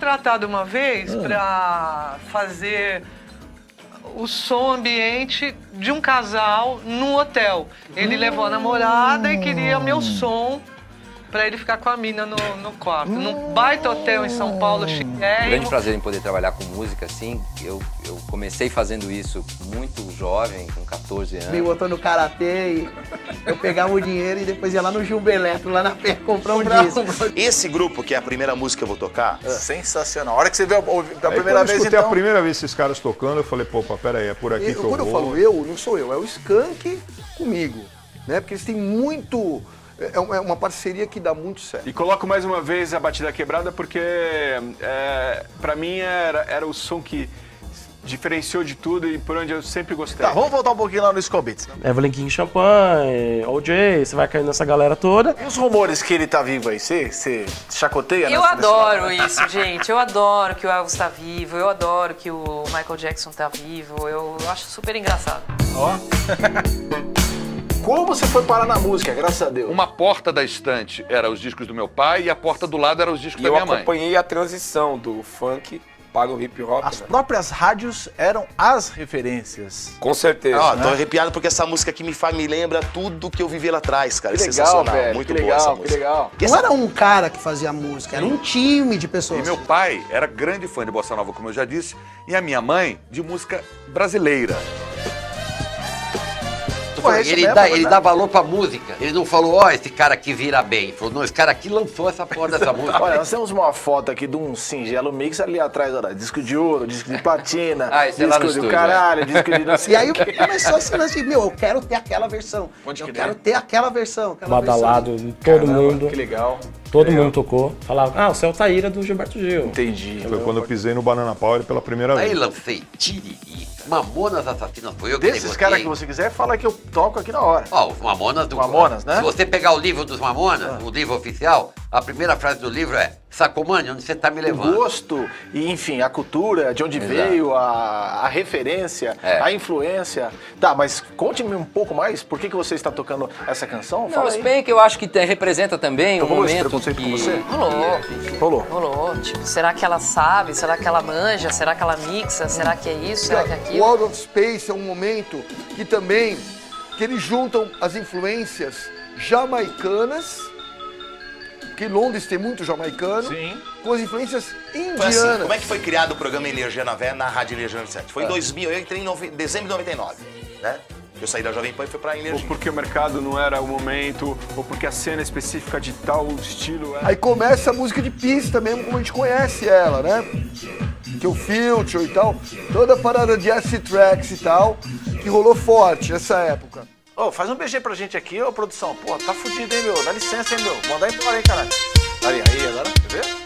contratado uma vez pra fazer o som ambiente de um casal num hotel. Ele levou a namorada e queria meu som pra ele ficar com a mina no, no quarto. Num baita hotel em São Paulo, Grande chiquérrimo. prazer em poder trabalhar com música, assim. Eu, eu comecei fazendo isso muito jovem, com 14 Me anos. botou no karatê e eu pegava o dinheiro e depois ia lá no Gilber Eletro, lá na pé, comprar um disco. Esse grupo, que é a primeira música que eu vou tocar, Sensacional. A hora que você viu a, primeira vez, escutei então... a primeira vez esses caras tocando, eu falei, pô, pera aí, é por aqui Eu- que eu quando eu vou. falo eu, não sou eu, é o Skank comigo. Né? Porque eles têm muito. É uma é uma parceria que dá muito certo. E coloco mais uma vez a batida quebrada porque é, para mim era, era o som que diferenciou de tudo e por onde eu sempre gostei. Tá, vamos voltar um pouquinho lá no Beats. Evelyn King Champagne, OJ, você vai cair nessa galera toda. E os rumores que ele tá vivo aí? Você, você chacoteia Eu nessa- adoro isso, gente. Eu adoro que o Elvis tá vivo, eu adoro que o Michael Jackson tá vivo. Eu acho super engraçado. Como você foi parar na música, graças a Deus? Uma porta da estante era os discos do meu pai e a porta do lado era os discos E da eu minha mãe. acompanhei a transição do funk para o hip hop. As né? próprias rádios eram as referências. Com certeza. Tô né? arrepiado porque essa música aqui me, faz, me lembra tudo que eu vivi lá atrás, cara. Que É legal, sensacional. velho. Muito que boa essa legal, que música. legal. E Não essa- era um cara que fazia música, era um time de E pessoas. meu pai era grande fã de bossa nova, como eu já disse, e a minha mãe de música brasileira. É ele, mesmo, dá, é ele dá valor pra música. Ele não falou, ó, esse cara aqui vira bem. Ele falou, não, esse cara aqui lançou essa porra dessa música. Olha, nós temos uma foto aqui de um singelo mix ali atrás, olha, disco de ouro, disco de platina, Ah, esse é lá disco no de estúdio, caralho, disco de não sei E aí começou esse lance de, meu, eu quero ter aquela versão. Pode eu quero ter aquela versão. Aquela Badalado, todo Caramba, mundo. Que legal. Todo Legal. mundo tocou. Falava, ah, o Céu Taíra do Gilberto Gil. Entendi. Foi quando eu pisei no Banana Power pela primeira Aí vez. lancei Tiririca, Mamonas Assassinas, foi eu que Desses caras que você quiser, fala que eu toco aqui na hora. Ó, os Mamonas do Mamonas, né? Se você pegar o livro dos Mamonas, o livro oficial, a primeira frase do livro é Sacomani, onde você tá me O levando? gosto e, enfim, a cultura, de onde Exato. veio, a, a referência, É. a influência. Tá, mas conte-me um pouco mais, por que, que você está tocando essa canção? Não, Fala o aí. Spank eu acho que te- representa também um Rolou esse momento que... com você? Rolou. Rolou. Rolou. Tipo, será que ela sabe? Será que ela manja? Será que ela mixa? Será que é isso? Será que é O aquilo? Out of Space é um momento que também que eles juntam as influências jamaicanas, que Londres tem muito jamaicano, Sim. com as influências Foi assim, indianas. como é que foi criado o programa Energia na Vé na Rádio Energia 97? Foi em 2000, eu entrei em nove- dezembro de 99, né? Eu saí da Jovem Pan e fui pra Ou Energia. porque o mercado não era o momento, ou porque a cena específica de tal estilo era... Aí começa a música de pista mesmo, como a gente conhece ela, né? Que é o Future e tal. Toda a parada de acid tracks e tal, que rolou forte nessa época oh, faz um BG pra gente aqui, ô oh, produção. Pô, tá fudido, hein, meu? Dá licença, hein, meu? Mandar embora, hein, caralho. Aí, aí, agora, quer ver?